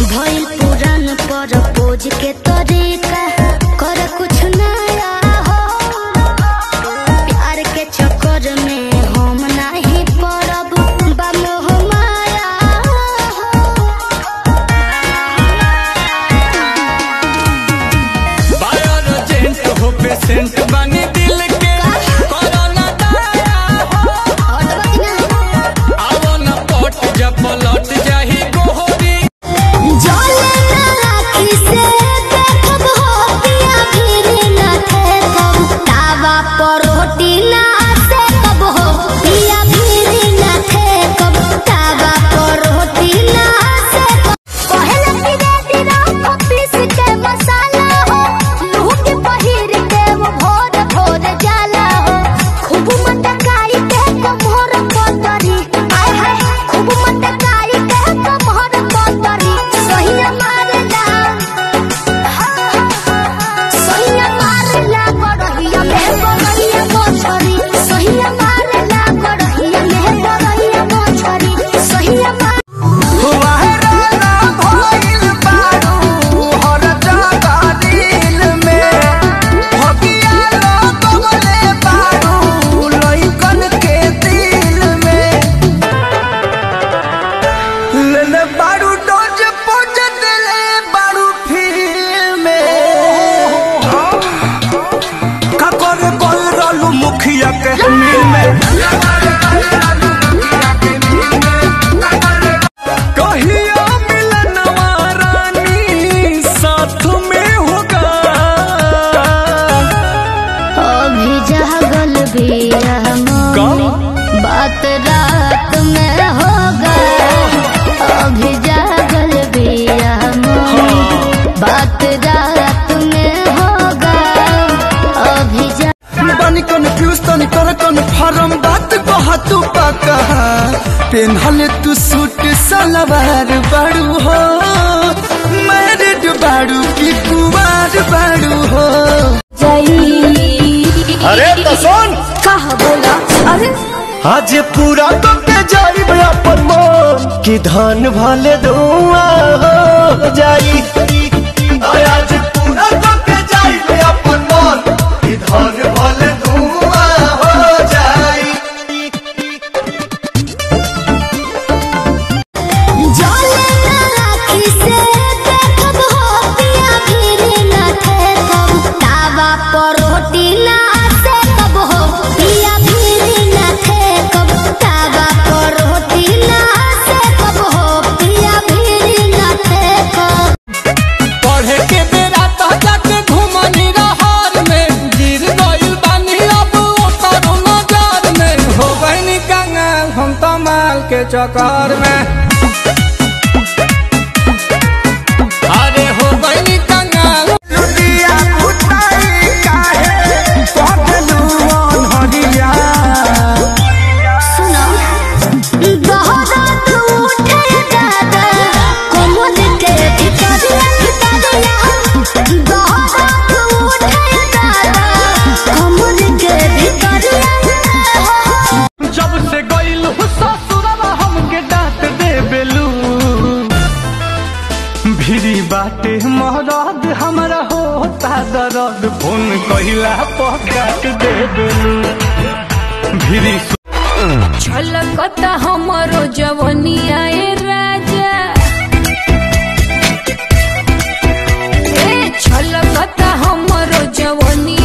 भाई पुरान पर पोज के तरीका। तू पकहा पेन्हल तू सूट सलवार बड़ू हो। मैरिड बाड़ू की कुमार बाड़ू हो। अरे तो सुन कहा बोला? अरे। आज पूरा तो के जाई अपन मोन की धान भाले दुआ हो। जाई। চকর दर्द फ़ोन कहिला पर काट देबेलू भिरी छलकता हमरो जवनिया ए राजा। ए छलकता हमरो जवनिया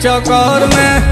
चकोर में।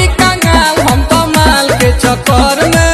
हमको माल के चक्कर में।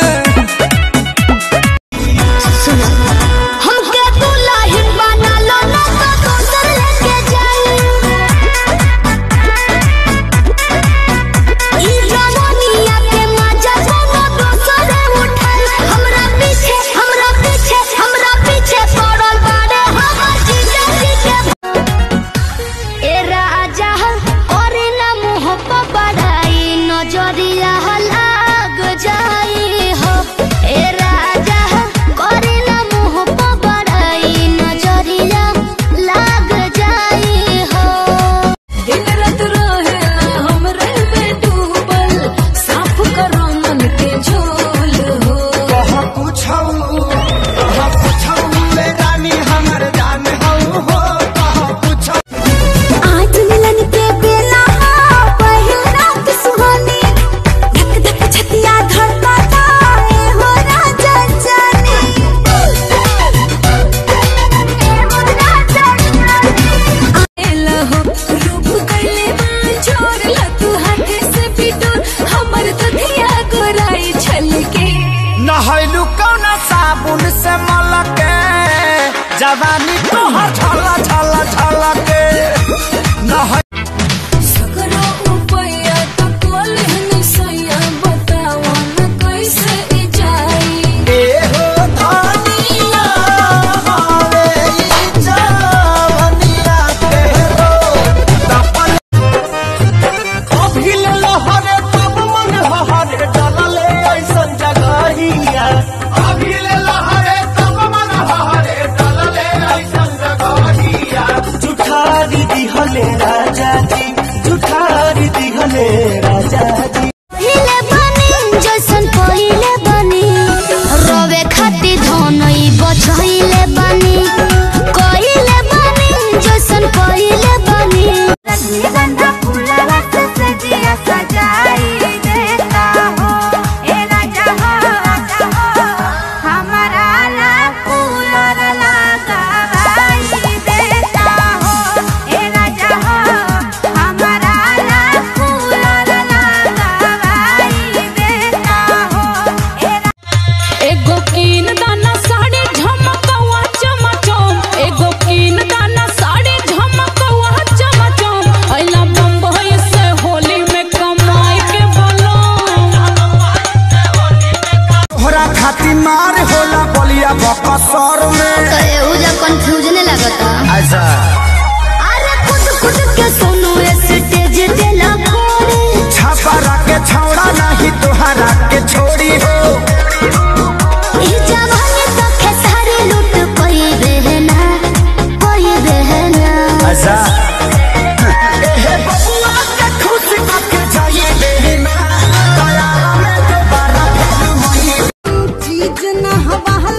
Giovanni न